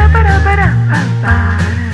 Ba ba ba ba ba.